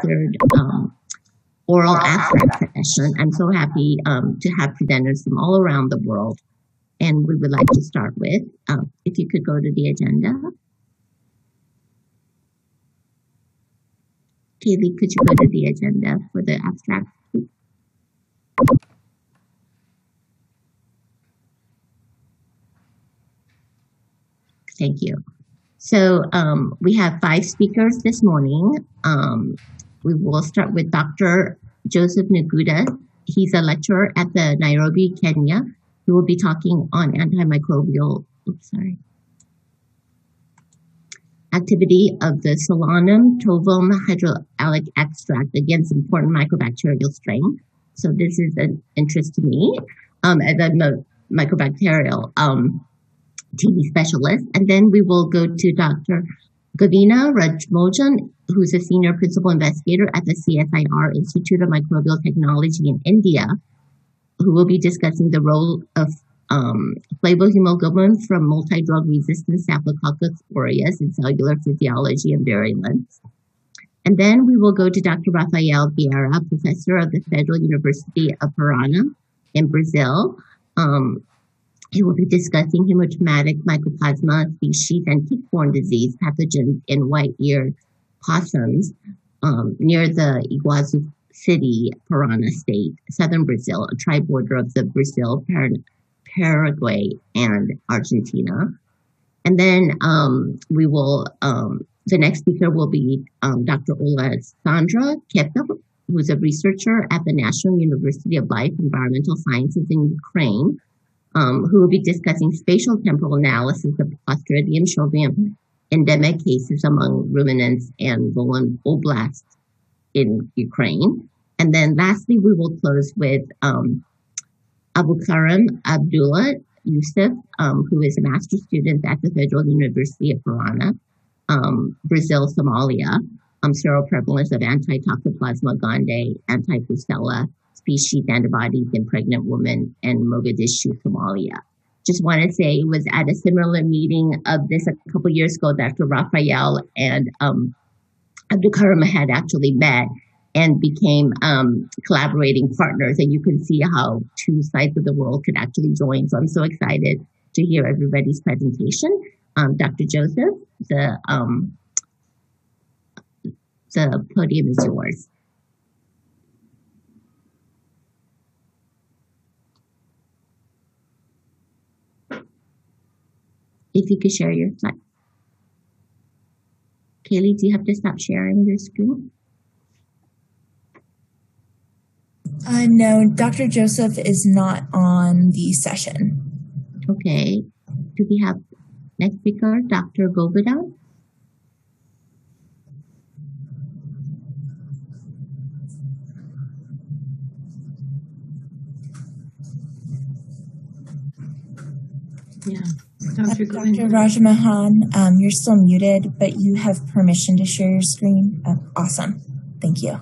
third um, oral abstract session. I'm so happy um, to have presenters from all around the world. And we would like to start with, uh, if you could go to the agenda. Kaylee, could you go to the agenda for the abstract? Thank you. So um, we have five speakers this morning. Um, we will start with Dr. Joseph Nguta. He's a lecturer at the Nairobi, Kenya. He will be talking on antimicrobial, oops, sorry, activity of the Solanum tovum hydroallic extract against important mycobacterial strain. So this is an interest to me um, as a microbacterial um, TB specialist. And then we will go to Dr. Govina Rajmojan, who's a senior principal investigator at the CSIR Institute of Microbial Technology in India, who will be discussing the role of um, flavohemoglobin from multi-drug resistant Staphylococcus aureus in cellular physiology and virulence. And then we will go to Dr. Rafael Vieira, professor of the Federal University of Parana in Brazil, um, he will be discussing hematomatic mycoplasma species and tick-borne disease pathogens in white-eared possums um, near the Iguazu City, Parana State, southern Brazil, a tri-border of the Brazil, Par Paraguay, and Argentina. And then um, we will, um, the next speaker will be um, Dr. Ola Sandra Kepel, who's a researcher at the National University of Life Environmental Sciences in Ukraine, um, who will be discussing spatial temporal analysis of Clostridium shovium endemic cases among ruminants and Volyn oblasts in Ukraine. And then lastly, we will close with um, Abu Karim Abdullah Yusuf, um, who is a master's student at the Federal University of Parana, um, Brazil, Somalia, um, seroprevalence of anti-Toxoplasma gondii, anti-Brucella, species antibodies in pregnant women in Mogadishu, Somalia. Just want to say it was at a similar meeting of this a couple years ago, Dr. Raphael and um, Abdul Karim had actually met and became um, collaborating partners. And you can see how two sides of the world could actually join. So I'm so excited to hear everybody's presentation. Um, Dr. Joseph, the um, the podium is yours. If you could share your slide. Kaylee, do you have to stop sharing your screen? Uh, no, Dr. Joseph is not on the session. Okay. Do we have next speaker, Dr. Govina? Yeah. Dr. Dr. Um, you're still muted, but you have permission to share your screen. Oh, awesome. Thank you.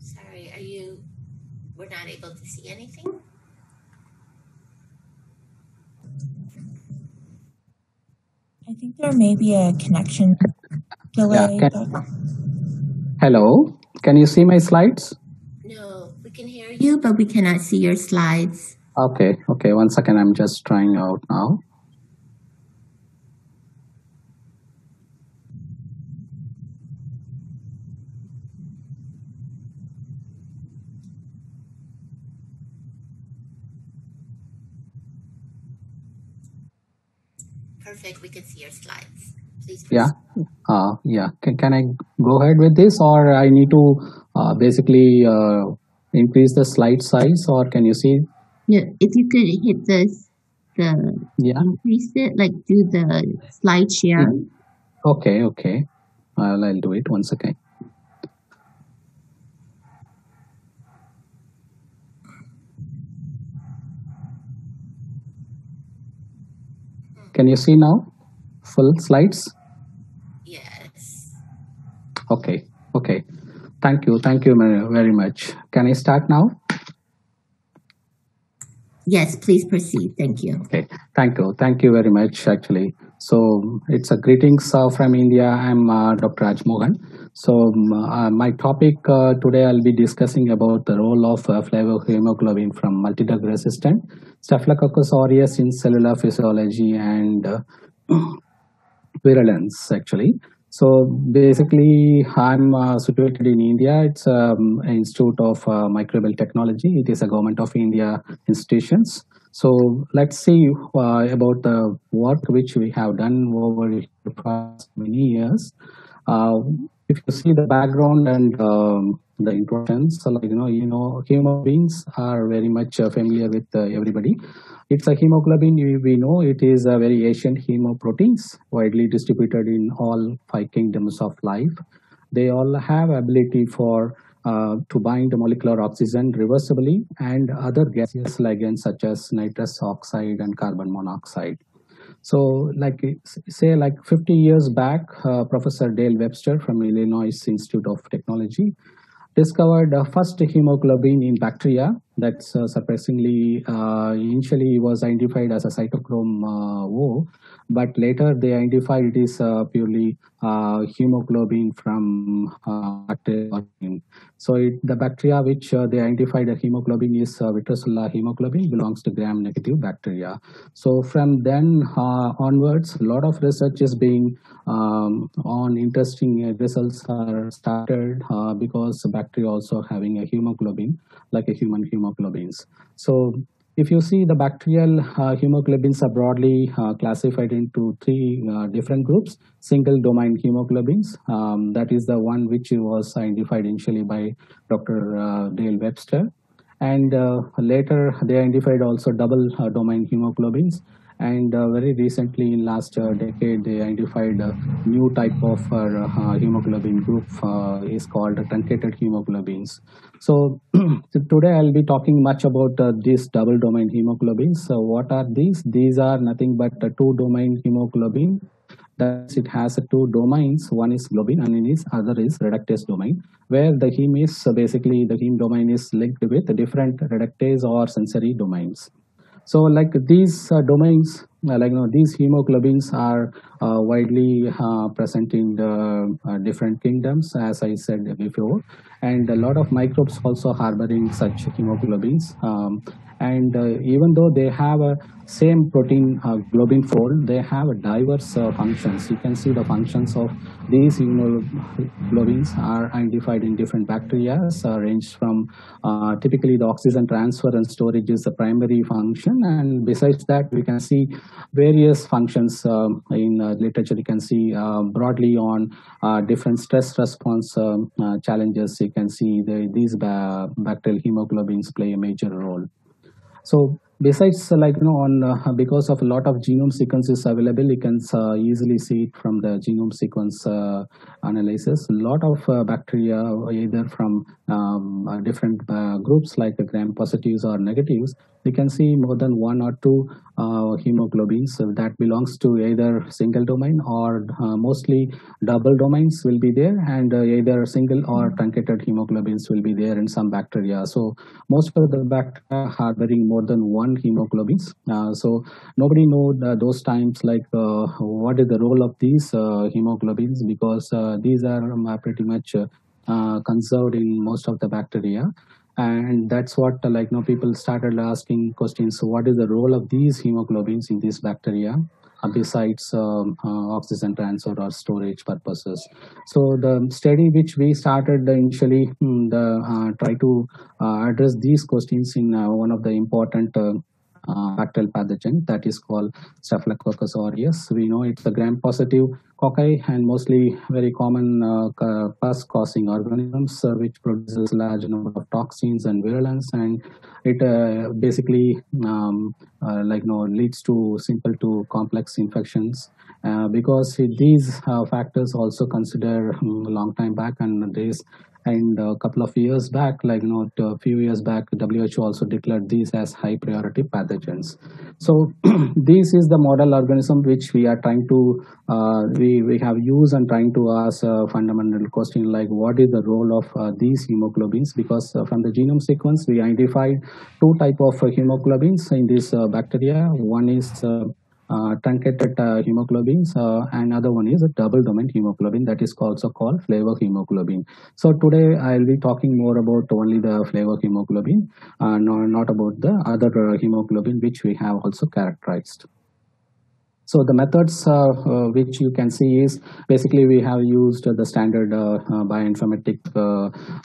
Sorry, are you, we're not able to see anything? I think there may be a connection delay. Yeah, can, hello, can you see my slides? No, we can hear you, but we cannot see your slides. Okay, okay, one second, I'm just trying out now. Perfect, we can see your slides. Please proceed. Yeah, uh, yeah. Can, can I go ahead with this or I need to uh, basically uh, increase the slide size or can you see? Yeah, if you could hit this, the Yeah. increase it, like do the slide share. Okay, okay. I'll, I'll do it once again. Can you see now? Full slides? Yes. Okay, okay. Thank you, thank you very much. Can I start now? Yes, please proceed. Thank you. Okay, thank you, thank you very much. Actually, so it's a greetings uh, from India. I'm uh, Dr. Raj Mohan. So um, uh, my topic uh, today I'll be discussing about the role of uh, flavohemoglobin from multi-drug resistant Staphylococcus aureus in cellular physiology and uh, virulence actually. So basically, I'm uh, situated in India. It's um, an Institute of uh, Microbial Technology. It is a government of India institutions. So let's see about the work which we have done over the past many years. If you see the background and um, the importance, so like you know, you know, human beings are very much uh, familiar with uh, everybody. It's a hemoglobin. We, we know it is a very ancient hemoproteins, widely distributed in all five kingdoms of life. They all have ability for uh, to bind molecular oxygen reversibly and other gaseous ligands such as nitrous oxide and carbon monoxide. So, like say, like 50 years back, uh, Professor Dale Webster from Illinois Institute of Technology discovered the first hemoglobin in bacteria. That's uh, surprisingly uh, initially was identified as a cytochrome uh, O, but later they identified it is uh, purely uh, hemoglobin from uh, bacteria. So it, the bacteria which they identified a hemoglobin is Vitrosella hemoglobin belongs to gram-negative bacteria. So from then onwards, a lot of research is being um, on interesting results are started because bacteria also having a hemoglobin like a human hemoglobins. So if you see the bacterial uh, hemoglobins are broadly uh, classified into three uh, different groups. Single domain hemoglobins, um, that is the one which was identified initially by Dr. Uh, Dale Webster. And uh, later they identified also double uh, domain hemoglobins. And very recently in last decade, they identified a new type of hemoglobin group is called truncated hemoglobins. So today I'll be talking much about uh, these double domain hemoglobins. So what are these? These are nothing but two domain hemoglobin. That it has uh, two domains. One is globin and is other is reductase domain, where the heme is uh, basically the heme domain is linked with different reductase or sensory domains. So like these uh, domains, uh, like you know, these hemoglobins are uh, widely present in the different kingdoms, as I said before, and a lot of microbes also harboring such hemoglobins. Um, and uh, even though they have a same protein uh, globin fold, they have diverse uh, functions. You can see the functions of these hemoglobins are identified in different bacteria, uh, range from typically the oxygen transfer and storage is the primary function. And besides that, we can see various functions um, in literature. You can see broadly on different stress response um, challenges. You can see the, these ba bacterial hemoglobins play a major role. So besides like you know on uh, because of a lot of genome sequences available you can uh, easily see it from the genome sequence uh, analysis. A lot of uh, bacteria either from um, uh, different uh, groups like gram positives or negatives you can see more than one or two Uh, hemoglobins that belongs to either single domain or uh, mostly double domains will be there and uh, either single or mm-hmm. truncated hemoglobins will be there in some bacteria. So most of the bacteria harboring more than one hemoglobins. Uh, so nobody know those times like uh, what is the role of these uh, hemoglobins because these are pretty much conserved in most of the bacteria and that's what uh, like know people started asking questions. So what is the role of these hemoglobins in these bacteria uh, besides um, uh, oxygen transfer or storage purposes? So the study which we started initially hmm, the try to address these questions in one of the important bacterial pathogen that is called Staphylococcus aureus. We know it's a gram-positive cocci and mostly very common uh, pus-causing organisms uh, which produces large number of toxins and virulence and it uh, basically um, uh, like you know leads to simple to complex infections uh, because these factors also consider um, long time back and this and a couple of years back like you know a few years back who also declared these as high priority pathogens. So this is the model organism which we are trying to uh, we we have used and trying to ask a fundamental question like what is the role of uh, these hemoglobins? Because uh, from the genome sequence we identified two type of hemoglobins in this uh, bacteria. One is uh, truncated uh, hemoglobins uh, and other one is a double domain hemoglobin that is also called flavohemoglobin. So today I'll be talking more about only the flavohemoglobin, uh, no, not about the other uh, hemoglobin which we have also characterized. So the methods uh, uh, which you can see is basically we have used the standard uh, bioinformatic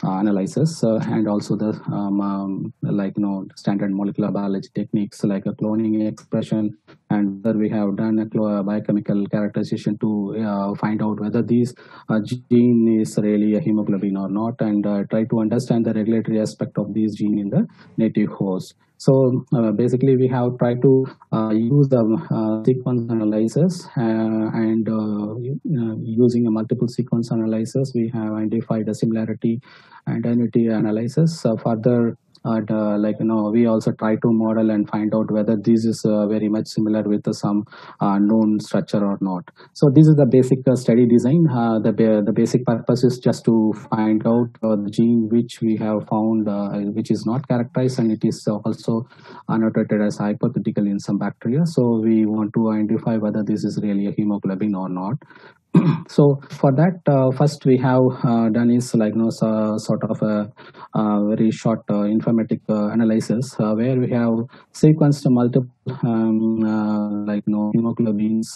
analysis and also the um, um, like you know standard molecular biology techniques like a cloning expression and we have done a biochemical characterization to uh, find out whether this uh, gene is really a hemoglobin or not and uh, try to understand the regulatory aspect of this gene in the native host. So uh, basically, we have tried to uh, use the uh, sequence analysis and using a multiple sequence analysis, we have identified the similarity and identity analysis. further uh, like you know we also try to model and find out whether this is uh, very much similar with some uh, known structure or not. So this is the basic uh, study design. Uh, the the basic purpose is just to find out uh, the gene which we have found which is not characterized and it is also annotated as hypothetical in some bacteria. So we want to identify whether this is really a hemoglobin or not so for that uh, first we have uh, done is like you know so, sort of a, a very short uh, informatic uh, analysis uh, where we have sequenced multiple um, uh, like you know hemoglobins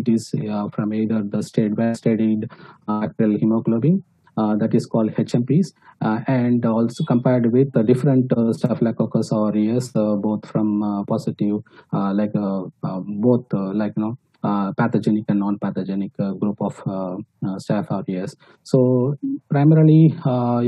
it is from either the state by studied actual hemoglobin uh, that is called HMPs uh, and also compared with the different uh, Staphylococcus aureus both from positive like both like you know uh, pathogenic and non-pathogenic uh, group of uh, staph aureus. So primarily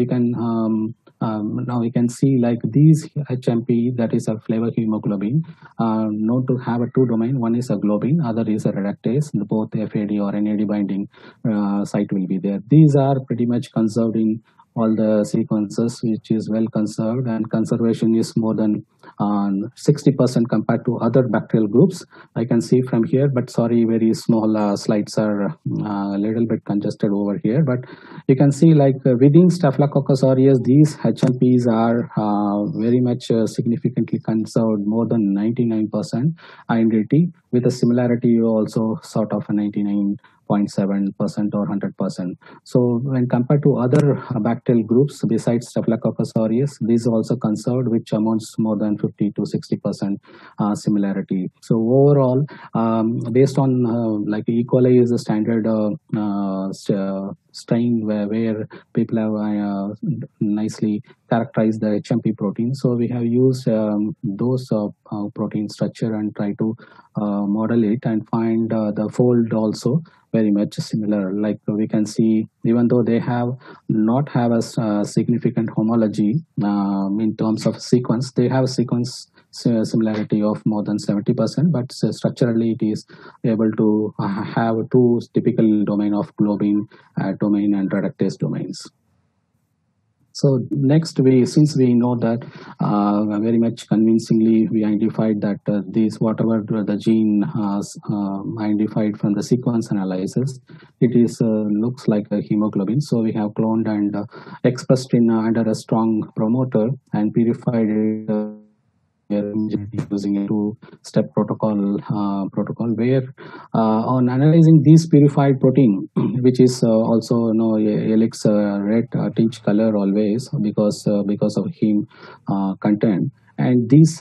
you can um, um, now you can see like these HMP that is a flavohemoglobin uh, known to have a two domain. One is a globin other is a reductase. Both FAD or NAD binding uh, site will be there. These are pretty much conserved in all the sequences which is well conserved and conservation is more than 60% uh, compared to other bacterial groups. I can see from here, but sorry, very small uh, slides are uh, a little bit congested over here. But you can see like uh, within Staphylococcus aureus, these HMPs are uh, very much significantly conserved, more than 99% identity with a similarity you also sort of a 99 0.7% or 100%. So when compared to other bacterial groups besides Staphylococcus aureus, these are also conserved, which amounts more than 50 to 60% uh, similarity. So overall, um, based on uh, like E. coli is a standard uh, uh, uh strain where, where people have uh, nicely characterized the HMP protein. So we have used um, those protein structure and try to model it and find the fold also very much similar like we can see even though they have not have a uh, significant homology um, in terms of sequence they have a sequence similarity of more than 70% but structurally it is able to uh, have two typical domain of globin uh, domain and reductase domains so next we, since we know that uh, very much convincingly we identified that uh, these whatever the gene has uh, identified from the sequence analysis, it is uh, looks like a hemoglobin. So we have cloned and uh, expressed in uh, under a strong promoter and purified it using a two-step protocol uh, protocol where uh, on analyzing this purified protein, which is uh, also you know helix red tinge color always because because of heme content, and these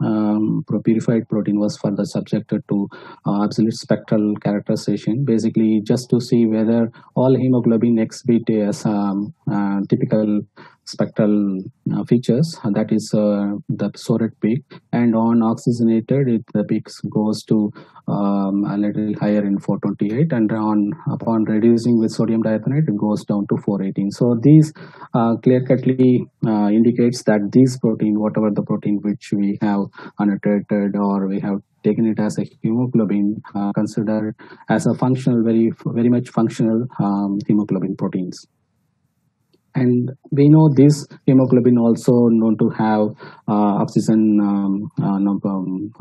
um, purified protein was further subjected to uh, absolute spectral characterization, basically just to see whether all hemoglobin exhibit um, uh, typical spectral uh, features that is uh, the SORED peak and on oxygenated it, the peak goes to um, a little higher in 428 and on upon reducing with sodium diethionate it goes down to 418 so these uh, clear cutly uh, indicates that this protein whatever the protein which we have annotated or we have taken it as a hemoglobin uh, considered as a functional very very much functional um, hemoglobin proteins. And we know this hemoglobin also known to have uh, oxygen um, uh, um,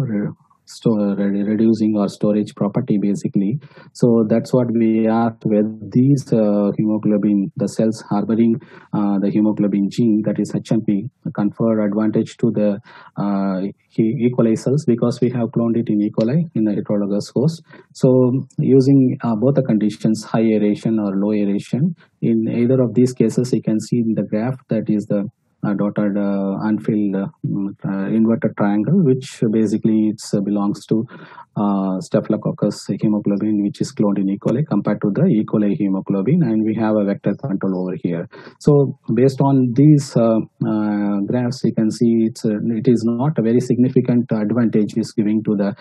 store reducing our storage property basically. So that's what we are with these uh, hemoglobin the cells harboring uh, the hemoglobin gene that is hmp confer advantage to the uh, e coli cells because we have cloned it in e. coli in the heterologous host. So using uh, both the conditions high aeration or low aeration in either of these cases you can see in the graph that is the Uh, dotted uh, unfilled uh, uh, inverted triangle, which basically it uh, belongs to Staphylococcus hemoglobin, which is cloned in E. coli compared to the E. coli hemoglobin, and we have a vector control over here. So based on these graphs, you can see it's it is not a very significant advantage is giving to the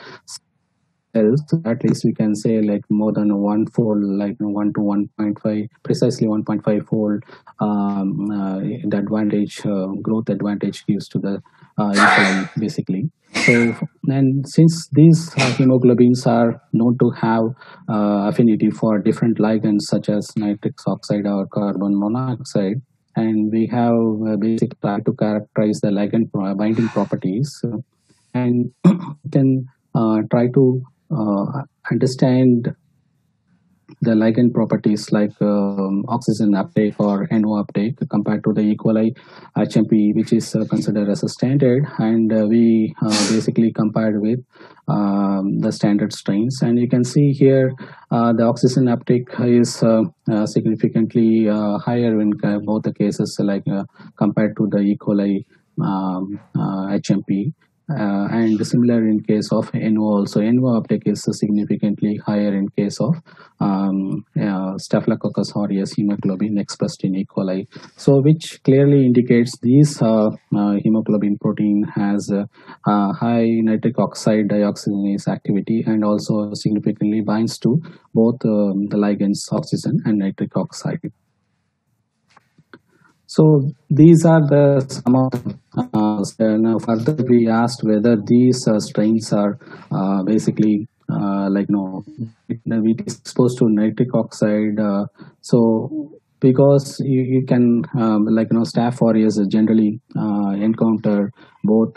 else. At least we can say like more than one fold like 1 to 1.5 precisely 1.5 fold um, uh, the advantage uh, growth advantage gives to the uh, basically. So and since these uh, hemoglobins are known to have uh, affinity for different ligands such as nitric oxide or carbon monoxide and we have uh, basically tried to characterize the ligand binding properties and can try to uh, understand the ligand properties like um, oxygen uptake or NO uptake compared to the E. coli HMP, which is uh, considered as a standard. And uh, we uh, basically compared with um, the standard strains. And you can see here uh, the oxygen uptake is uh, uh, significantly higher in both the cases, like compared to the E. coli um, HMP. Uh, and similar in case of NO also. NO uptake is significantly higher in case of um, uh, Staphylococcus aureus hemoglobin expressed in E. coli. So which clearly indicates this uh, uh hemoglobin protein has high nitric oxide dioxygenase activity and also significantly binds to both um, the ligands oxygen and nitric oxide. So these are the some of uh, further we asked whether these uh, strains are uh, basically uh, like no we exposed to nitric oxide. Uh, so because you, you can um, like you know staph aureus generally uh, encounter both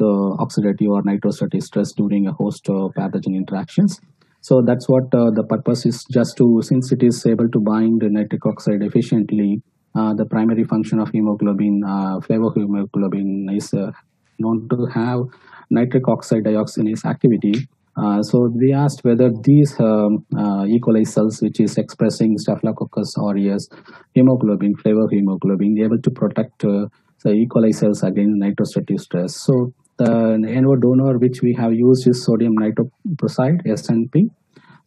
oxidative or nitrostatic stress during a host pathogen interactions. So that's what the purpose is just to since it is able to bind nitric oxide efficiently the primary function of hemoglobin, uh, flavohemoglobin, is uh, known to have nitric oxide dioxygenase activity. Uh, so we asked whether these um, uh, E. coli cells, which is expressing Staphylococcus aureus hemoglobin, flavohemoglobin, able to protect uh, the E. coli cells against nitrostatic stress. So the NO donor which we have used is sodium nitroprusside, SNP.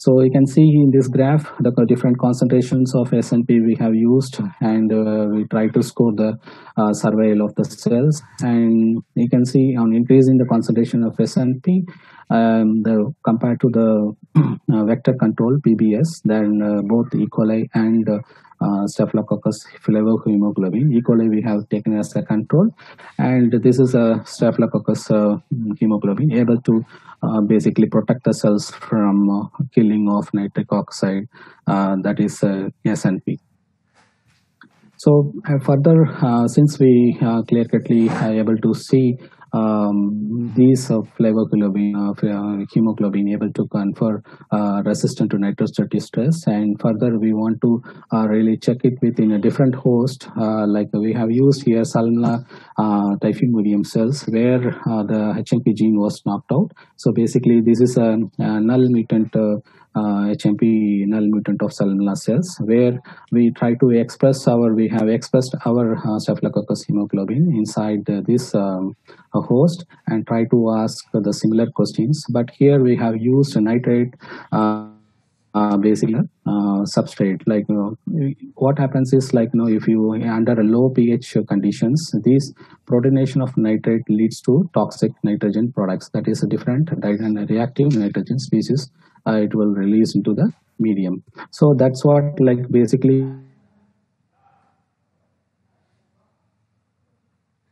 So you can see in this graph the different concentrations of SNP we have used and uh, we try to score the uh, survival of the cells and you can see on increasing the concentration of SNP um, the compared to the uh, vector control PBS then uh, both E. coli and uh, Staphylococcus flavohemoglobin. E. coli we have taken as a control and this is a Staphylococcus uh, hemoglobin able to uh, basically protect the cells from uh, killing of nitric oxide uh, that is uh, SNP. So further, since we clear cutly able to see um, these uh, flavoglobin, uh, hemoglobin able to confer uh, resistant to nitrostatic stress. And further, we want to uh, really check it within a different host, uh, like we have used here Salmonella uh, typhimurium cells, where the HMP gene was knocked out. So basically, this is a, a null mutant HMP null mutant of salmonella cells, where we try to express our, we have expressed our Staphylococcus hemoglobin inside this um, host and try to ask the similar questions. But here we have used nitrate uh, basically uh, substrate. Like you know what happens is like you know if you under low ph conditions this protonation of nitrate leads to toxic nitrogen products. That is a different reactive nitrogen species uh, it will release into the medium. So that's what like basically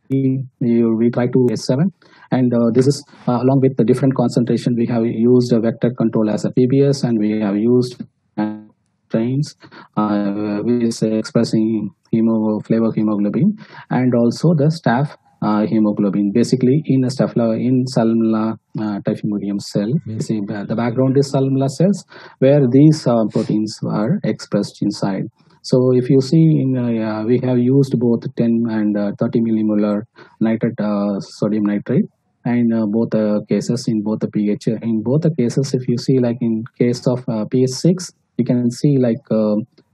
we, try to S7 and uh, this is uh, along with the different concentration we have used a vector control as a PBS and we have used strains uh, which is expressing hemo flavor hemoglobin and also the staph uh, hemoglobin basically in a staphyla in salmonella uh, typhimurium cell basically the background is salmonella cells where these uh, proteins are expressed inside so if you see, in, uh, we have used both 10 and uh, 30 millimolar nitrate uh, sodium nitrate and uh, both the cases in both the pH. In both the cases, if you see like in case of uh, pH 6, you can see like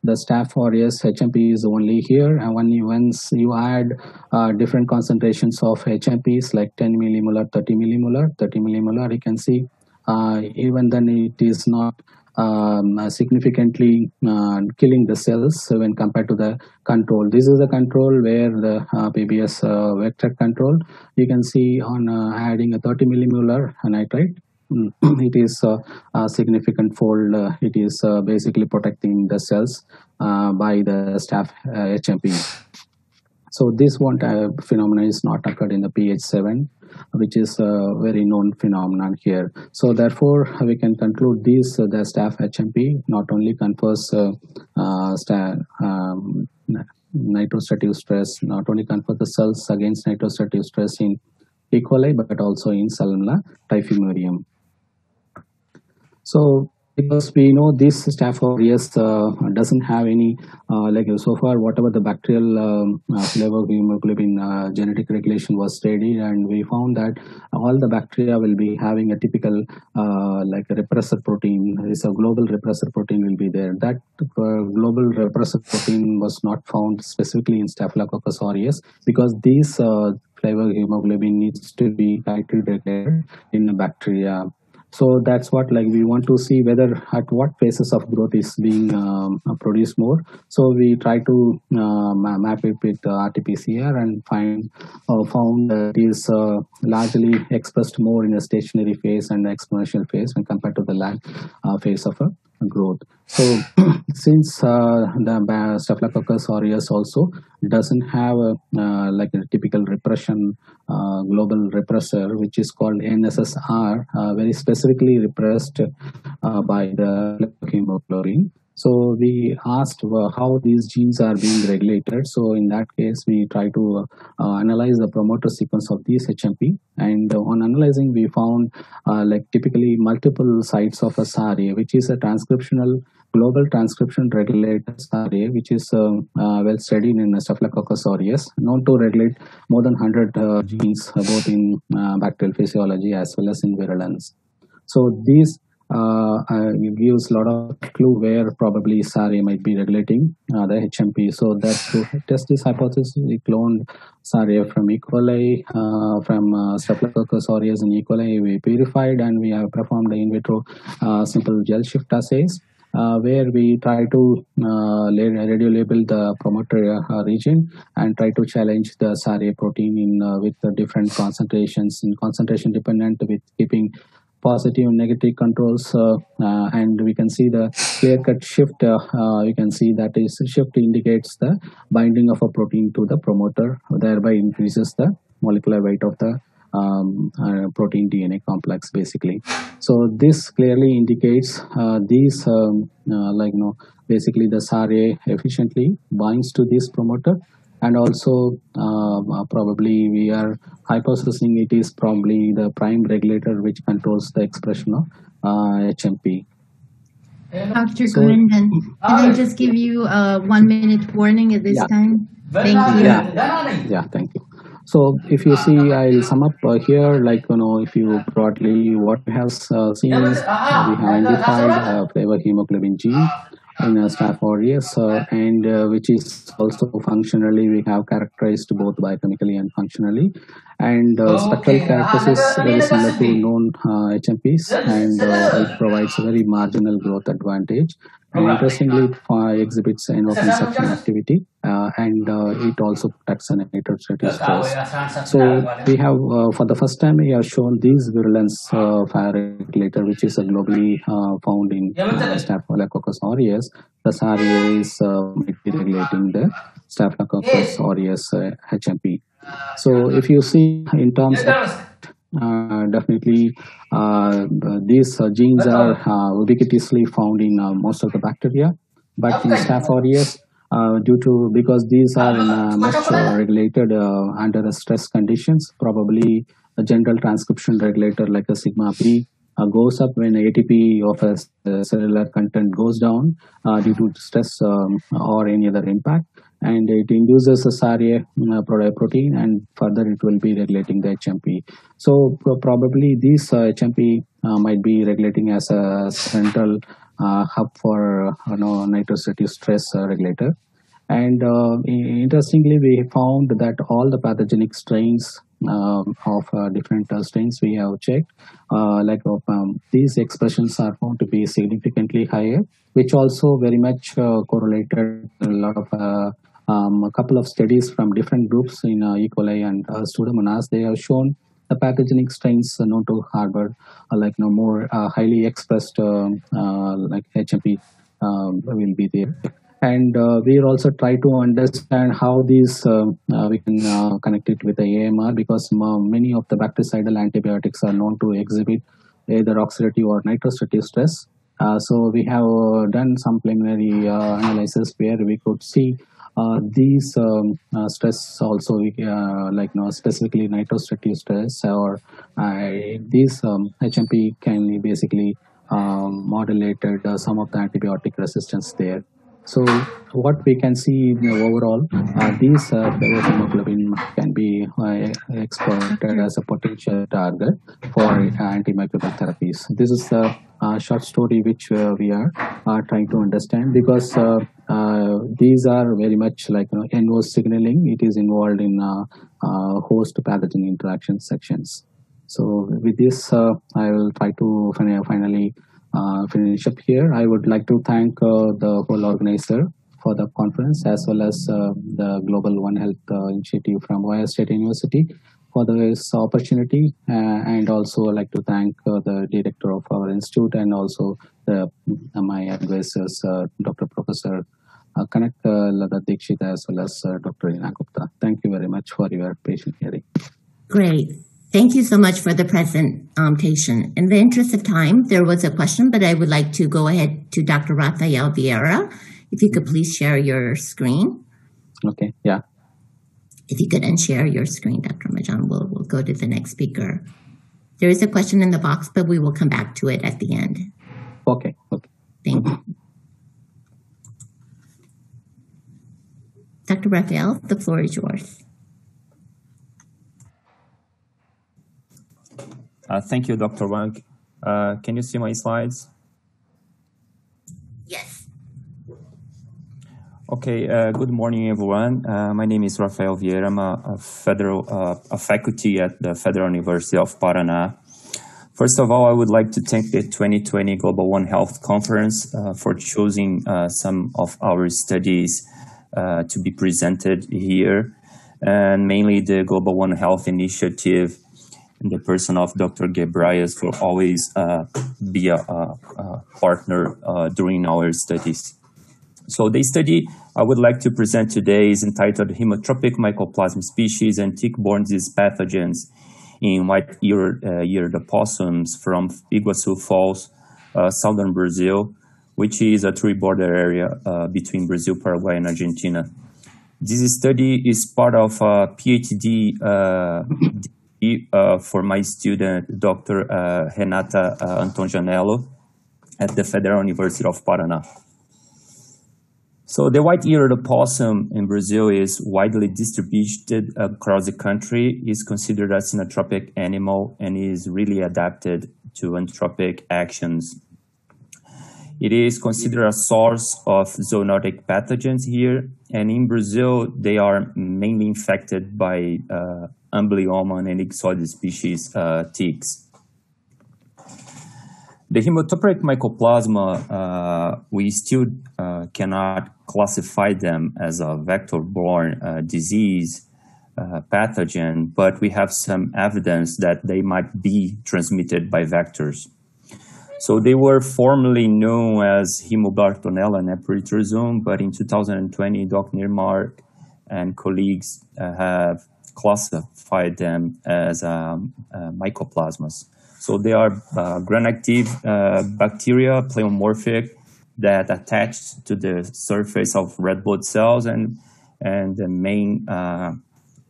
uh, the Staph aureus HMP is only here and when you, once you add uh, different concentrations of HMPs like 10 millimolar, 30 millimolar, 30 millimolar, you can see uh, even then it is not um, significantly uh, killing the cells when compared to the control. This is the control where the uh, PBS uh, vector control. You can see on uh, adding a 30 millimolar nitrite, mm, it is uh, a significant fold. Uh, it is basically protecting the cells by the staph HMP. So this one phenomenon is not occurred in the pH 7 which is a very known phenomenon here. So therefore, we can conclude this, uh, the staff HMP not only confers uh, uh, um, nitrostatic stress, not only confers the cells against nitrostatic stress in E. coli, but also in Salmonella typhimurium. So because we know this staph aureus uh, doesn't have any uh, like so far whatever the bacterial um, uh, flavor hemoglobin uh, genetic regulation was studied and we found that all the bacteria will be having a typical uh, like a repressor protein. Is a global repressor protein will be there. That uh, global repressor protein was not found specifically in staphylococcus aureus because these flavor hemoglobin needs to be tightly regulated in the bacteria so that's what like we want to see whether at what phases of growth is being um, produced more. So we try to uh, map it with uh, rt-pcr and find uh, found that it is uh, largely expressed more in a stationary phase and exponential phase when compared to the lag uh, phase of a growth. So since uh, the Staphylococcus aureus also doesn't have a, uh, like a typical repression uh, global repressor, which is called NSSR, uh, very specifically repressed uh, by the hemochlorine. So we asked uh, how these genes are being regulated. So in that case, we try to uh, analyze the promoter sequence of these HMP. And uh, on analyzing, we found uh, like typically multiple sites of a SARA, which is a transcriptional global transcription regulator SARA, which is um, uh, well studied in Staphylococcus aureus, known to regulate more than 100 uh, genes, both in bacterial physiology as well as in virulence. So these uh, uh, gives a lot of clue where probably SARA might be regulating uh, the HMP. So that to test this hypothesis, we cloned SARA from E. coli, uh, from uh, Staphylococcus aureus in E. coli. We purified and we have performed the in vitro uh, simple gel shift assays. Uh, where we try to uh, radio label the promoter uh, region and try to challenge the SARA protein in with the different concentrations in concentration dependent with keeping positive and negative controls uh, uh, and we can see the clear cut shift uh, you can see that is shift indicates the binding of a protein to the promoter thereby increases the molecular weight of the um, uh, protein DNA complex basically. So this clearly indicates uh, these um, uh, like you know basically the SARA efficiently binds to this promoter and also uh, probably we are hypothesizing it is probably the prime regulator which controls the expression of uh, HMP. Dr. So, can I just give you a one minute warning at this yeah. time? Thank you. Yeah, yeah thank you. So if you see, I'll sum up uh, here, like, you know, if you broadly, what we have uh, seen is we have identified uh, flavor hemoglobin G in a Staph aureus, uh, and uh, which is also functionally, we have characterized both biochemically and functionally. And uh, spectral characteristics very similar to known HMPs, and it provides a very marginal growth advantage. And interestingly, it uh, exhibits endocrine suction activity uh, and uh, it also protects an nitrostratus stress. So we have, uh, for the first time, we have shown these virulence uh, fire regulator, which is globally uh, found in uh, Staphylococcus aureus. The SARA is regulating the Staphylococcus aureus HMP. So if you see in terms of uh, definitely uh, these uh, genes are ubiquitously found in most of the bacteria but in staph aureus due to because these are in much regulated under the stress conditions probably a general transcription regulator like a sigma p uh, goes up when ATP of a cellular content goes down uh, due to stress um, or any other impact and it induces a SARA uh, protein and further it will be regulating the HMP. So probably this uh, HMP uh, might be regulating as a central uh, hub for you know, nitrostratus stress uh, regulator. And uh, interestingly, we found that all the pathogenic strains um, of different strains we have checked, like um, these expressions are found to be significantly higher, which also very much correlated a lot of um, a couple of studies from different groups in uh, E. coli and uh, Pseudomonas, they have shown the pathogenic strains known to harbor uh, like more uh, highly expressed um, uh, like HMP um, will be there. And uh, we also try to understand how these we can connect it with the AMR because many of the bactericidal antibiotics are known to exhibit either oxidative or nitrostrative stress. so we have done some preliminary analysis where we could see uh, these um, uh, stress also uh, like you know, specifically nitrostrative stress or these um, HMP can basically um, modulated some of the antibiotic resistance there. So what we can see overall, uh, these uh, hemoglobin can be uh, exploited as a potential target for antimicrobial therapies. This is the uh, short story which uh, we are uh, trying to understand because uh, uh, these are very much like you know, NO signaling. It is involved in uh, host pathogen interaction sections. So with this, I will try to fin finally finish up here. I would like to thank the whole organizer for the conference as well as the Global One Health initiative from Ohio State University for this opportunity uh, and also I like to thank uh, the director of our institute and also the, uh, my advisors, Dr. Professor uh, Kanak Lada Dikshit as well as Dr. Ina Gupta. Thank you very much for your patient hearing. Great. Thank you so much for the presentation. In the interest of time, there was a question, but I would like to go ahead to Dr. Rafael Vieira. If you could please share your screen. Okay, yeah. If you could unshare your screen, Dr. Majan, we'll, we'll go to the next speaker. There is a question in the box, but we will come back to it at the end. Okay, okay. Thank you. Dr. Raphael, the floor is yours. Uh, thank you, Dr. Wang. Uh, can you see my slides? Yes. Okay, uh, good morning, everyone. Uh, my name is Rafael Vieira. I'm a, a federal, uh, a faculty at the Federal University of Paraná. First of all, I would like to thank the 2020 Global One Health Conference uh, for choosing uh, some of our studies uh, to be presented here, and mainly the Global One Health Initiative in the person of Dr. Gebrayes for always be a, a partner during our studies. So the study I would like to present today is entitled Hemotropic Mycoplasma Species and Tick-Borne Disease Pathogens in White-Eared uh, Opossums from Iguazu Falls, uh, southern Brazil, which is a three-border area uh, between Brazil, Paraguay, and Argentina. This study is part of a PhD uh, for my student, Dr. Uh, Renata uh, Antonjanello at the Federal University of Paraná. So the white-eared opossum in Brazil is widely distributed across the country, is considered a synanthropic animal, and is really adapted to anthropic actions. It is considered a source of zoonotic pathogens here, and in Brazil, they are mainly infected by uh, Amblyomma and Ixodes species uh, ticks. The hematopoietic mycoplasma, uh, we still uh, cannot classify them as a vector-borne disease pathogen, but we have some evidence that they might be transmitted by vectors. So they were formerly known as Haemobartonella nephritosome, but in 2020, Dr. Nirmark and colleagues have classified them as um, uh, mycoplasmas. So they are uh, gram-negative uh, bacteria, pleomorphic, that attach to the surface of red blood cells, and and the main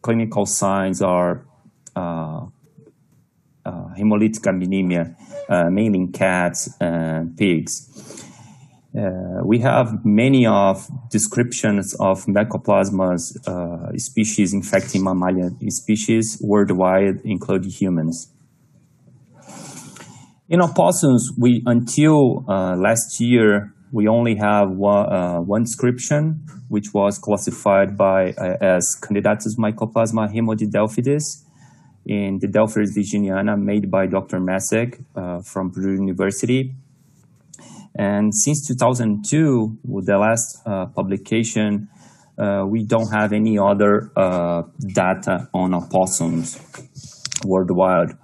clinical signs are hemolytic anemia, mainly in cats and pigs. Uh, we have many of descriptions of mycoplasmas uh, species infecting mammalian species worldwide, including humans. In opossums, we until uh, last year we only have one, uh, one description, which was classified by uh, as Candidatus mycoplasma hemodidelphidis in the Didelphis virginiana made by Dr. Masek from Purdue University. And since 2002, with the last uh, publication, uh, we don't have any other data on opossums worldwide.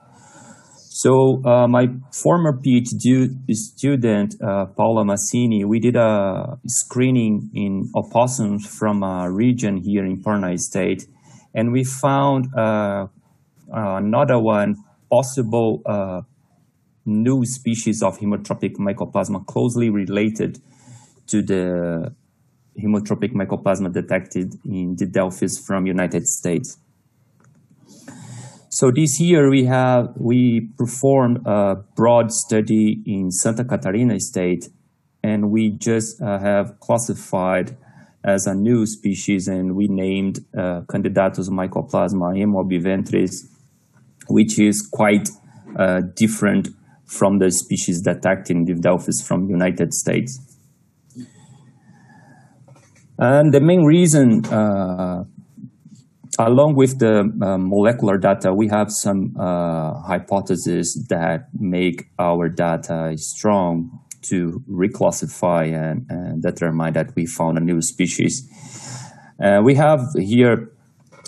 So uh, my former PhD student, uh, Paula Massini, we did a screening in opossums from a region here in Paraná State, and we found uh, another one possible uh, new species of hemotropic mycoplasma closely related to the hemotropic mycoplasma detected in Didelphis from United States. So this year we have we performed a broad study in Santa Catarina state, and we just uh, have classified as a new species, and we named uh, Candidatus mycoplasma hemobiventris, which is quite uh, different from the species detected in Didelphis from United States. And the main reason uh, along with the uh, molecular data, we have some uh, hypotheses that make our data strong to reclassify and, and determine that we found a new species. Uh, we have here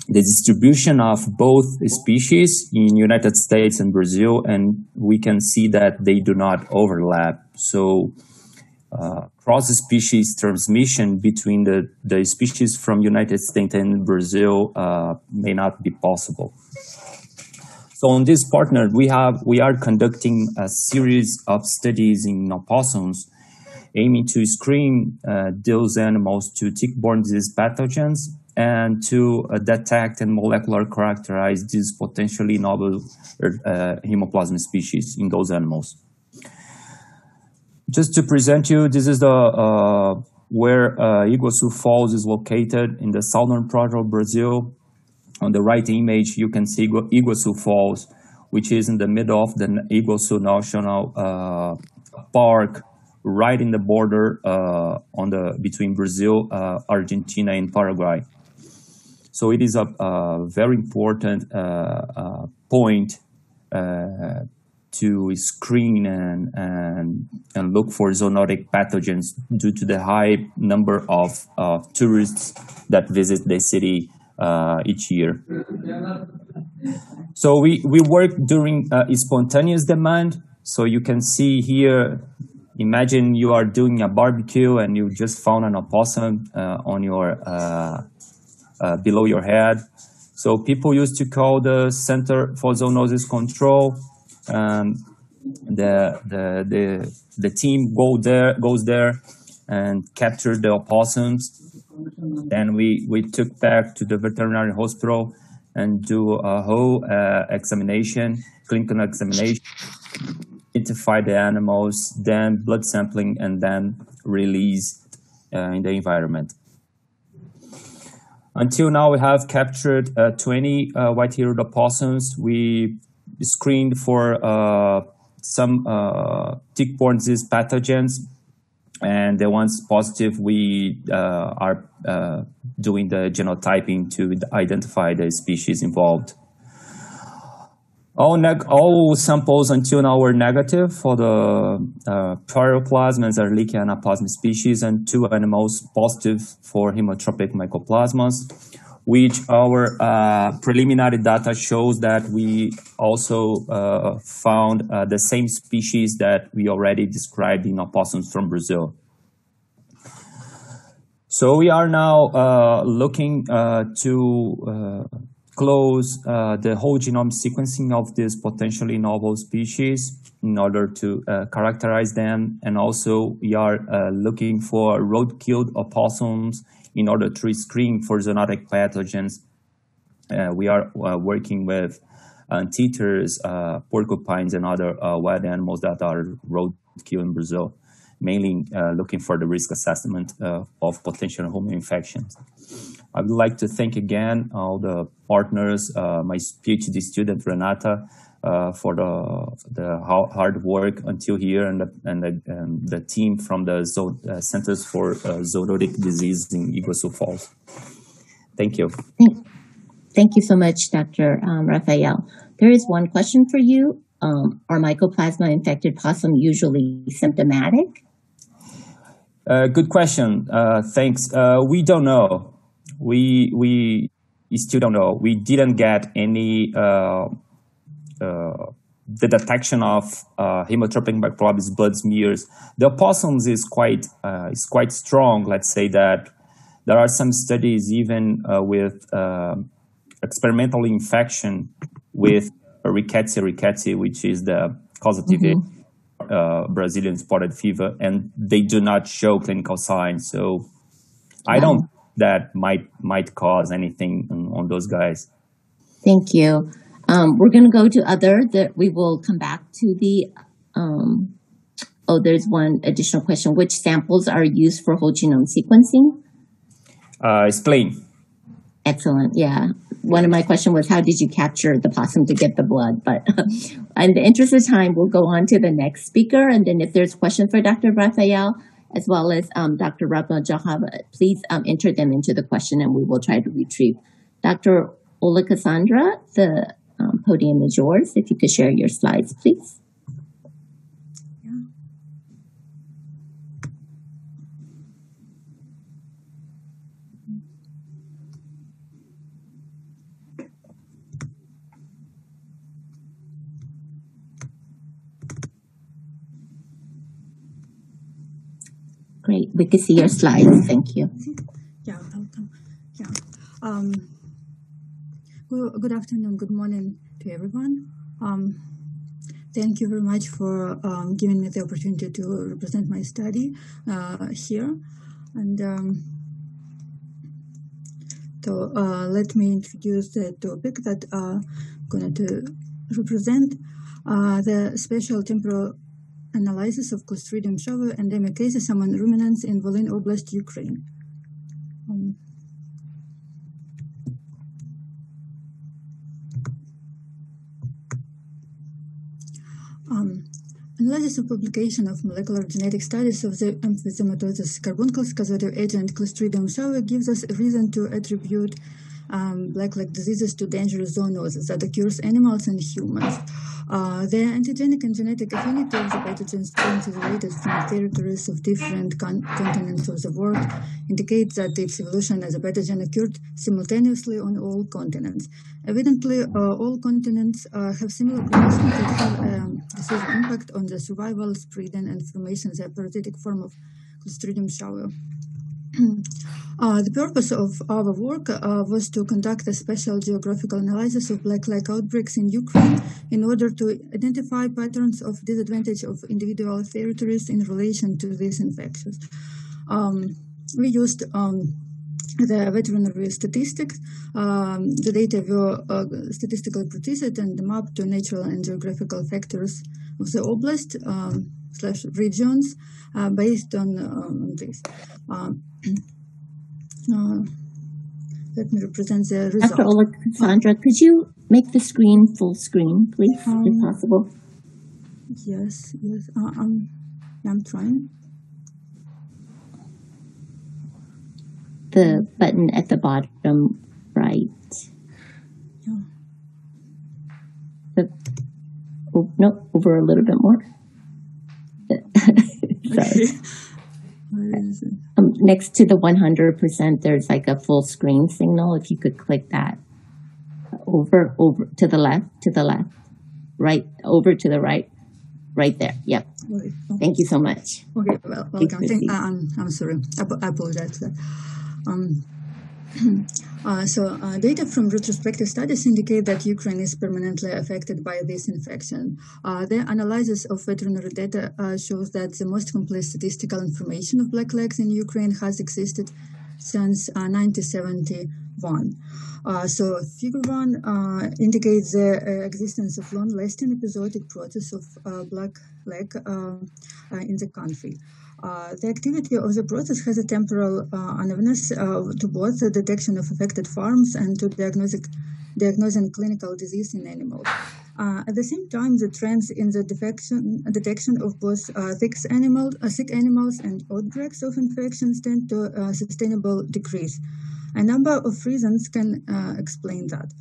the distribution of both species in United States and Brazil, and we can see that they do not overlap. So uh, cross-species transmission between the, the species from United States and Brazil uh, may not be possible. So on this partner, we have we are conducting a series of studies in opossums, aiming to screen uh, those animals to tick-borne disease pathogens and to uh, detect and molecular characterize these potentially novel uh, hemoplasma species in those animals just to present you, this is the uh, where uh, Iguazu Falls is located in the southern part of Brazil. On the right image, you can see Iguazu Falls, which is in the middle of the Iguazu National uh, Park, right in the border uh, on the between Brazil, Argentina, and Paraguay. So it is a, a very important uh, point to screen and, and, and look for zoonotic pathogens due to the high number of uh, tourists that visit the city uh, each year. So we, we work during uh, spontaneous demand. So you can see here, imagine you are doing a barbecue and you just found an opossum uh, on your, uh, uh, below your head. So people used to call the Center for Zoonosis Control um, the, the, the, the team go there, goes there and capture the opossums. Then we, we took back to the veterinary hospital and do a whole uh, examination, clinical examination, identify the animals, then blood sampling, and then release uh, in the environment. Until now, we have captured uh, 20 uh, white-eared opossums. We screened for uh, some tick-borne disease pathogens, and the ones positive, we are doing the genotyping to identify the species involved. All, all samples until now were negative for the uh, Pyroplasma and species and two animals positive for hemotropic mycoplasmas, which our uh, preliminary data shows that we also uh, found uh, the same species that we already described in opossums from Brazil. So we are now uh, looking uh, to close uh, the whole genome sequencing of these potentially novel species in order to uh, characterize them. And also we are uh, looking for road-killed opossums in order to screen for zoonotic pathogens. Uh, we are uh, working with anteaters, uh, porcupines, and other wild animals that are road-killed in Brazil mainly looking for the risk assessment of potential human infections. I would like to thank again all the partners, uh, my PhD student Renata, uh, for the the hard work until here, and the and the, and the team from the Zo uh, Centers for uh, Zoonotic Disease in Iguazu Falls. Thank you. Thank you so much, Dr. Um, Rafael. There is one question for you. Um, are mycoplasma infected possum usually symptomatic? Uh, good question. Uh, thanks. Uh, we don't know. We we still don't know. We didn't get any uh, uh, the detection of uh, hemotropic microbes blood smears. The opossums is quite is quite strong. Let's say that there are some studies even with experimental infection with rickettsia rickettsii, which is the causative mm -hmm uh, Brazilian spotted fever, and they do not show clinical signs. So I don't that might might cause anything on, on those guys. Thank you. Um, we're going to go to other. That we will come back to the. Um, oh, there's one additional question. Which samples are used for whole genome sequencing? Uh, spleen. Excellent. Yeah one of my questions was how did you capture the possum to get the blood? But in the interest of time, we'll go on to the next speaker. And then if there's a question for Dr. Rafael, as well as um, Dr. Rabna Jahava, please um, enter them into the question and we will try to retrieve. Dr. Ola Cassandra, the um, podium is yours. If you could share your slides, please. Great. We can see your slides. Thank you. Yeah, welcome. Yeah. Um, good, afternoon, good morning to everyone. Um, thank you very much for um, giving me the opportunity to represent my study uh, here. And um, so uh, let me introduce the topic that I'm going to represent. Uh, the spatial temporal analysis of Clostridium shower endemic cases among ruminants in Volyn Oblast, Ukraine. Um, um, analysis of publication of molecular genetic studies of the emphysematosis carbunculus causative agent Clostridium shower gives us a reason to attribute um, black-leg diseases to dangerous zoonosis that occurs animals and humans. Uh, the antigenic and genetic affinity of the pathogen strains related from territories of different con continents of the world indicates that its evolution as a pathogen occurred simultaneously on all continents. Evidently, uh, all continents uh, have similar conditions that have um, impact on the survival, spreading, and formation of the parasitic form of Clostridium shower. Uh, the purpose of our work uh, was to conduct a special geographical analysis of black-leg outbreaks in Ukraine in order to identify patterns of disadvantage of individual territories in relation to these infections. Um, we used um, the veterinary statistics. Um, the data were uh, statistically processed and mapped to natural and geographical factors of the oblast. Um, slash regions based on this. Let me represent the result. Dr. Alexandra, could you make the screen full screen, please, um, if possible? Yes, yes. Uh, I'm, I'm trying. The button at the bottom right. Yeah. The, oh, no, over a little bit more. Sorry. Um, next to the 100%, there's like a full screen signal. If you could click that over, over to the left, to the left, right, over to the right, right there. Yep. Okay. Thank you so much. Okay, well, welcome. Thank, uh, I'm, I'm sorry. I, I apologize. Um, uh, so uh, data from retrospective studies indicate that Ukraine is permanently affected by this infection. Uh, the analysis of veterinary data uh, shows that the most complete statistical information of black legs in Ukraine has existed since 1971. Uh, so figure one indicates the existence of long-lasting episodic process of black leg in the country. Uh, the activity of the process has a temporal uh, unevenness uh, to both the detection of affected farms and to diagnosing, clinical disease in animals. Uh, at the same time, the trends in the defection, detection of both sick, animal, sick animals and outbreaks of infections tend to a sustainable decrease. A number of reasons can explain that.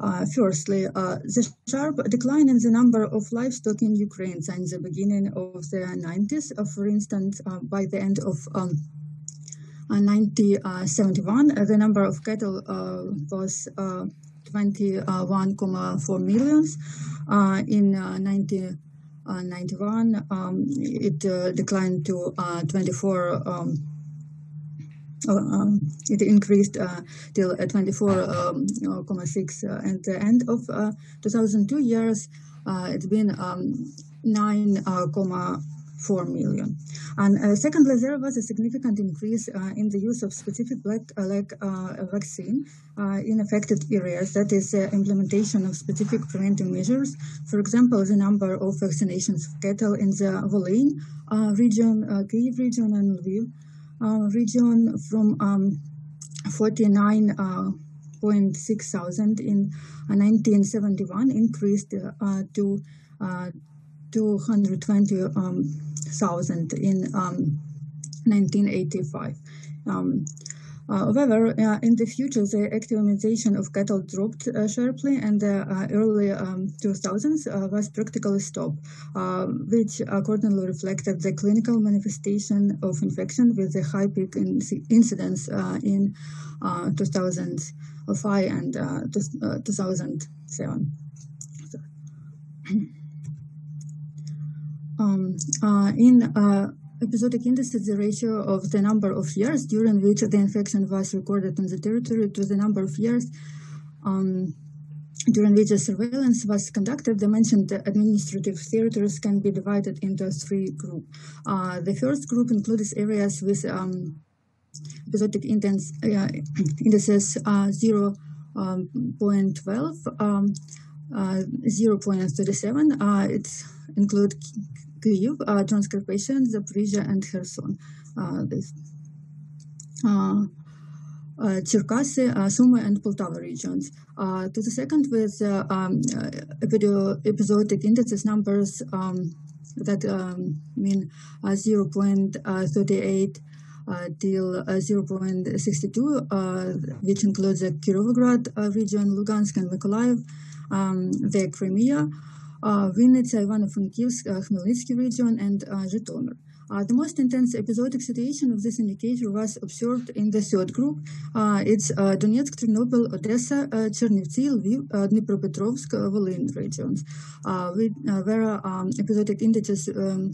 Uh, firstly, uh, the sharp decline in the number of livestock in Ukraine since the beginning of the 90s. Uh, for instance, uh, by the end of um, 1971, uh, the number of cattle was 21.4 millions. in 1991, um, it declined to 24. Um, uh, um, it increased uh, till 24.6 um, uh, at the end of 2002 years. it's been um, 9.4 million. And uh, secondly, there was a significant increase uh, in the use of specific black leg uh, vaccine in affected areas. That is, implementation of specific preventive measures. For example, the number of vaccinations of cattle in the Volyn region, Kyiv region, and Lviv uh, region from um, 49.6 thousand in 1971 uh, increased uh, to 220,000 um, in um, 1985. Uh, however, uh, in the future, the active of cattle dropped uh, sharply, and the early um, 2000s was practically stopped, which accordingly reflected the clinical manifestation of infection with a high peak in incidence in 2005 and 2007. Um, uh, in uh, episodic index is the ratio of the number of years during which the infection was recorded in the territory to the number of years um, during which the surveillance was conducted. The mentioned administrative territories can be divided into three groups. Uh, the first group includes areas with um, episodic index, uh, indices uh, 0, um, 0.12, um, uh, 0.37. Uh, it includes Kyiv, uh, Transcarpathian, Zaporizhia, and Kherson. Uh, this. Uh, uh, Cherkasy, uh, Sumy, and Poltava regions. Uh, to the second, with uh, um, uh, episodic indices numbers um, that um, mean uh, 0.38 uh, till 0.62, which includes the Kirovograd region, Lugansk, and Mykolaiv, um, the Crimea, Vinnytsia, Ivano-Frankivsk, Khmelnytsky region, and Zhytomyr. Uh, the most intense episodic situation of this indicator was observed in the third group. Uh, it's uh, Donetsk, Chernobyl, Odessa, uh, Chernivtsi, Lviv, uh, Dnipropetrovsk, uh, Volyn regions, with, where um, episodic indices um,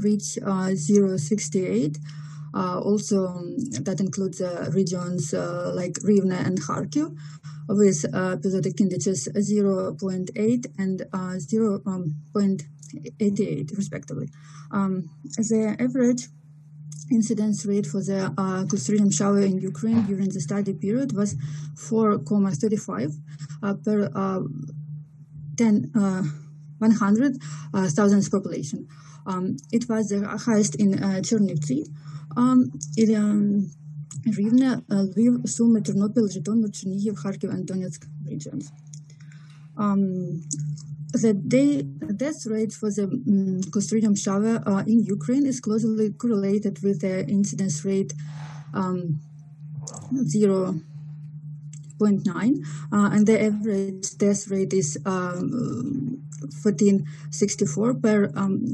reach 0.68. also, um, that includes regions like Rivne and Kharkiv with periodic indices 0.8 and 0.88 respectively. Um, the average incidence rate for the uh, Clostridium shower in Ukraine during the study period was 4,35 uh, per uh, 10 uh, 100,000 population. Um, it was the highest in uh, Chernivtsi, um, um, Rivne, Lviv, Sumy, Ternopil, Zhytomyr, Chernihiv, Kharkiv, and Donetsk regions. Um, the day, death rate for the um, Clostridium uh, in Ukraine is closely correlated with the incidence rate um, 0.9, uh, and the average death rate is um, 1464 per um,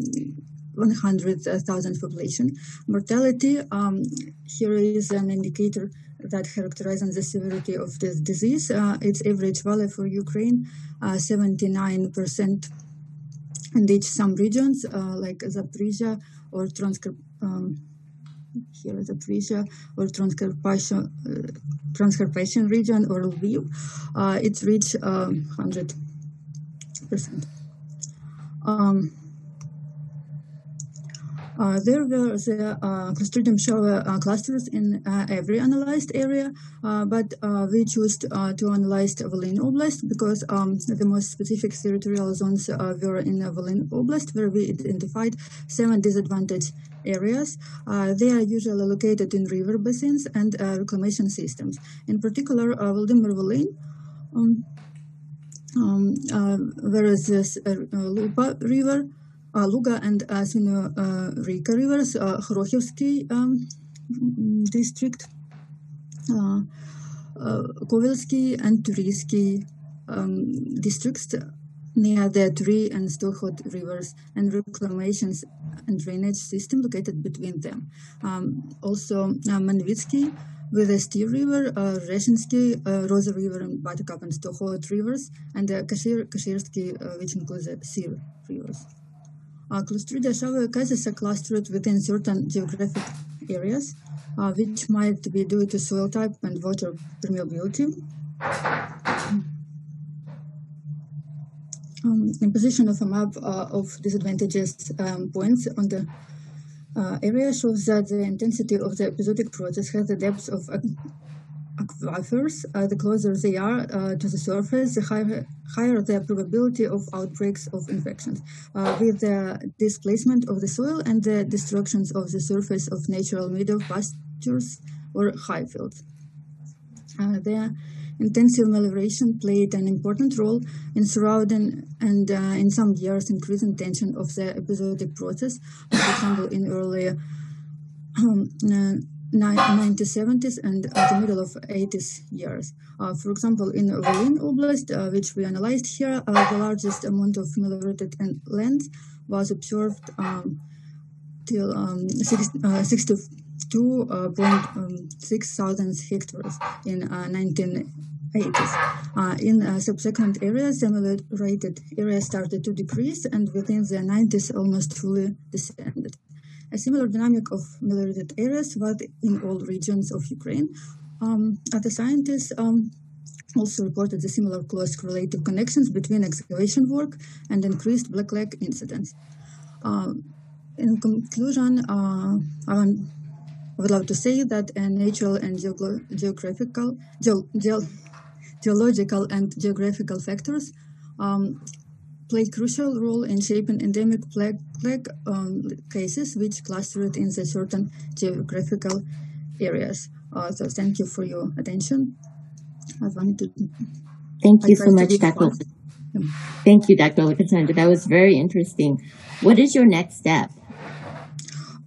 100,000 population. Mortality, um, here is an indicator that characterizes the severity of this disease. Uh, its average value for Ukraine, uh, 79%. And each some regions uh, like Zaporizhia or um, here Zaporizhia or uh, Transcarpathian region or Lviv, uh, it reached 100%. Um, uh, there were the uh, Clostridium shave uh, clusters in uh, every analyzed area, uh, but uh, we chose to, analyze Volyn Oblast because um, the most specific territorial zones were in the Volyn Oblast, where we identified seven disadvantaged areas. they are usually located in river basins and reclamation systems. In particular, Volodymyr Volyn, um, um, whereas this Lupa River, Luga and Sino Rika rivers, Khrokhivsky um, district, Kovelsky and Turisky um, districts near the Turi and Stokhod rivers and reclamation and drainage system located between them. Um, also, uh, Manvitsky with the Styr River, uh, Reshinsky, uh, Rosa River, and Batikap and Stokhod rivers, and uh, Kashir, Kashirsky, uh, which includes the Sir rivers. Uh, Clostridia shave cases are clustered within certain geographic areas, uh, which might be due to soil type and water permeability. Um, position of a map uh, of disadvantageous um, points on the uh, area shows that the intensity of the episodic process has the depth of aquifers, uh, the closer they are uh, to the surface, the higher, higher the probability of outbreaks of infections. Uh, with the displacement of the soil and the destructions of the surface of natural meadow pastures or high fields. The intensive melioration played an important role in surrounding and uh, in some years increasing tension of the episodic process. For example, in early um, 1970s and uh, the middle of 80s years. Uh, for example, in Volyn Oblast, uh, which we analyzed here, uh, the largest amount of meliorated land was observed um, till um, 62.6 uh, um, thousand hectares in 1980s. Uh, in subsequent areas, the meliorated area started to decrease, and within the 90s, almost fully descended. A similar dynamic of meliorated areas was in all regions of Ukraine. Um, other scientists um, also reported the similar close correlative connections between excavation work and increased black leg incidents. Uh, in conclusion, uh, I would love to say that uh, natural and geographical, ge geological and geographical factors um, play crucial role in shaping endemic plague, plague um, cases which clustered in the certain geographical areas. Uh, so thank you for your attention. I wanted to Thank you so much, Dr. Thank you, Dr. Cassandra. That was very interesting. What is your next step?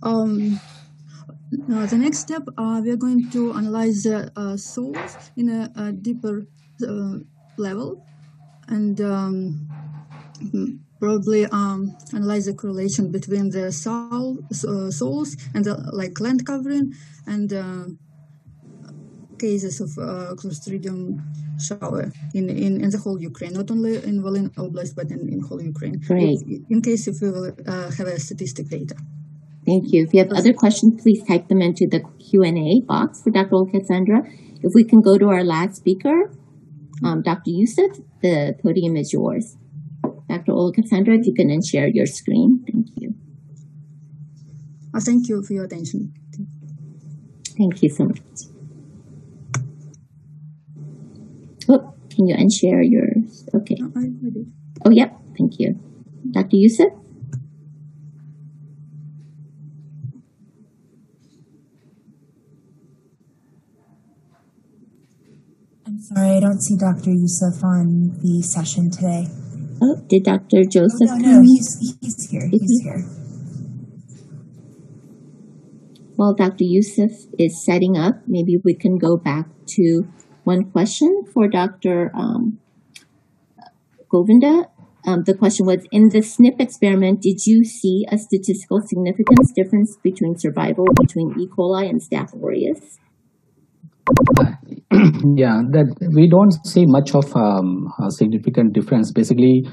Um, uh, the next step, uh, we are going to analyze the uh, soils in a, a deeper uh, level and um, probably um, analyze the correlation between the soul, uh, souls and the like land covering and uh, cases of uh, Clostridium shave in, in, in the whole Ukraine, not only in Volyn Oblast, but in, in whole Ukraine. Great. In case if we will uh, have a statistic data. Thank you. If you have other questions, please type them into the Q&A box for Dr. Cassandra. If we can go to our last speaker, um, Dr. Yusuf, the podium is yours. Dr. Cassandra, if you can then share your screen. Thank you. Oh, thank you for your attention. Thank you so much. Oh, can you unshare yours? Okay. Oh, oh, yep. Thank you. Dr. Yusuf? I'm sorry, I don't see Dr. Yusuf on the session today. Oh, did Dr. Joseph Oh, come? no, no, he's, he's here. He's here. While Dr. Yusuf is setting up, maybe we can go back to one question for Dr. Um, Govinda. Um, the question was, in the SNP experiment, did you see a statistical significance difference between survival between E. coli and Staph aureus? Yeah, that we don't see much of um, a significant difference. Basically,